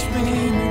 screaming.